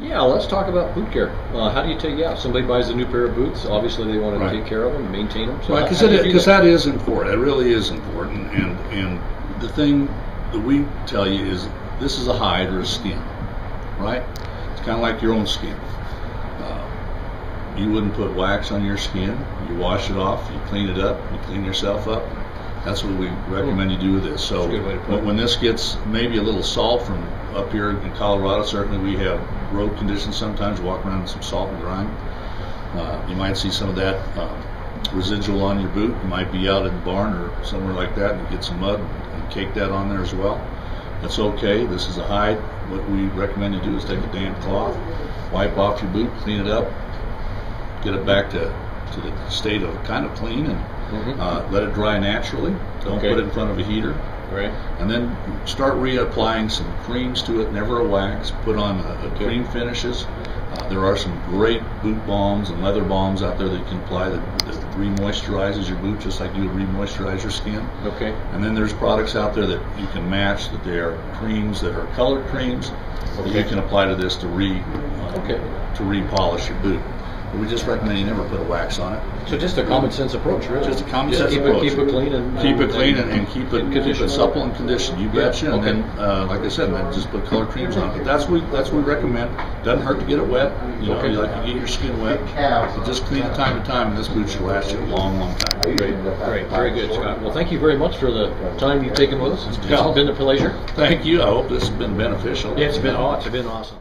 Yeah, let's talk about boot care. Uh, how do you take? Yeah, somebody buys a new pair of boots. Obviously, they want to Right. take care of them, maintain them. So Right, because that is important. It really is important. And and the thing that we tell you is this is a hide or a skin, right? It's kind of like your own skin. Uh, you wouldn't put wax on your skin. You wash it off. You clean it up. You clean yourself up. That's what we recommend you do with this. So That's a good way to put when, when this gets maybe a little salt from up here in Colorado, certainly we have road conditions sometimes. Walk around in some salt and grime. Uh, you might see some of that uh, residual on your boot. You might be out in the barn or somewhere like that and get some mud and cake that on there as well. That's okay. This is a hide. What we recommend you do is take a damp cloth, wipe off your boot, clean it up, get it back to, to the state of kind of clean and Mhm. uh, let it dry naturally. Don't Okay. put it in front of a heater. Right. And then start reapplying some creams to it, never a wax. Put on a, a cream finishes. Uh, there are some great boot balms and leather balms out there that you can apply that, that re-moisturizes your boot just like you would re-moisturize your skin. Okay. And then there's products out there that you can match that they are creams that are colored creams that you can apply to this to re uh, Okay. to re-polish your boot. But we just recommend you never put a wax on it. So just a common sense approach, really. Just a common Just sense keep approach. It, keep it clean and keep it clean and, and keep it, keep it supple and conditioned. You Yeah, betcha. And okay. then, uh, like I said, then just put color creams on it. But that's what we, that's what we recommend. Doesn't hurt to get it wet. You know, Okay. you like to get your skin wet. But just clean it time to time, and this boot should last you a long, long time. Great, great, very good, Scott. Well, thank you very much for the time you've taken with us. It's Yeah. been a pleasure. Thank you. I hope this has been beneficial. It's been, oh, it's been awesome.